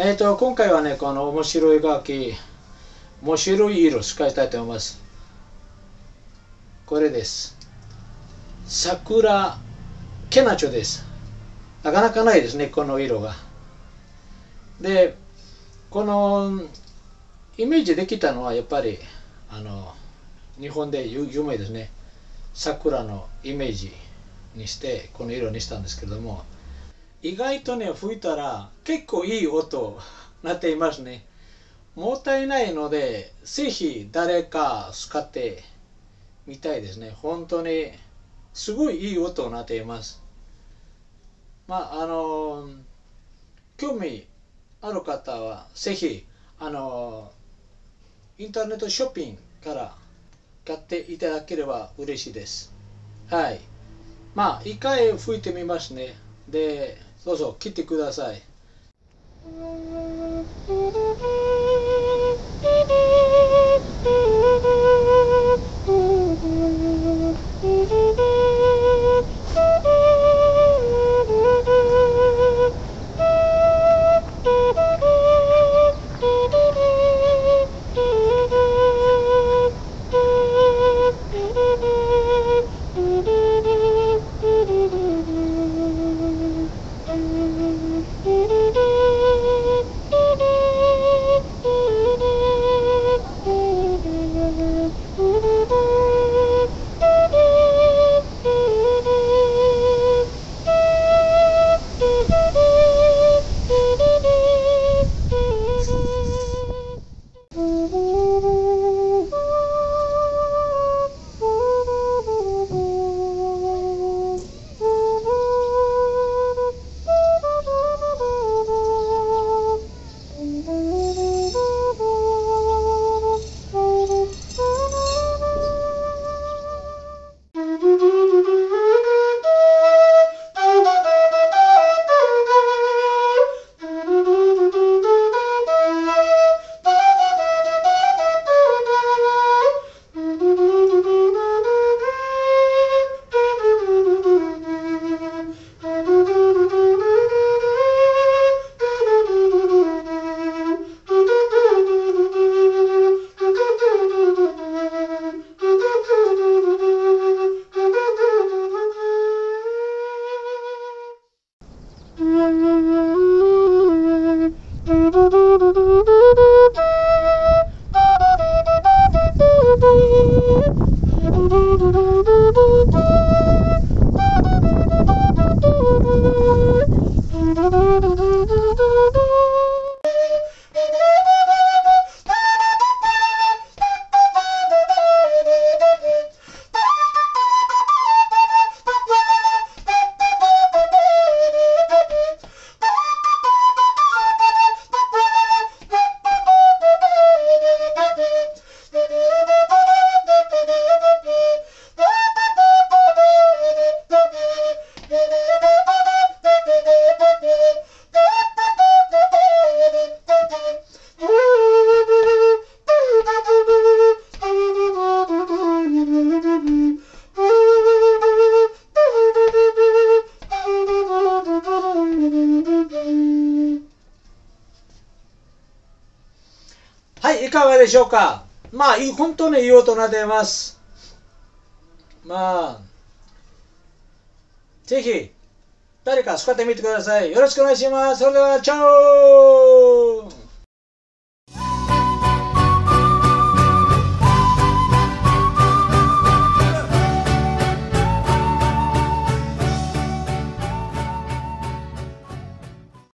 えっ、と、今回はね、この面白い楽器、面白い色を使いたいと思います。これです。桜ケナチョです。なかなかないですね、この色が。で、このイメージできたのはやっぱり、あの、日本で有名ですね。桜のイメージにして、この色にしたんですけれども、意外とね、吹いたら結構いい音なっていますね。もったいないので、ぜひ誰か使ってみたいですね。本当にすごいいい音になっています。まあ、あの、興味ある方は、ぜひ、あの、インターネットショッピングから買っていただければ嬉しいです。はい。まあ、一回吹いてみますね。で、どうぞ切ってください。は Ooh. い、かがでしょうか？まあ、本当にいい音なっています。まあ、ぜひ、誰か使ってみてください。よろしくお願いします。それでは、チャオ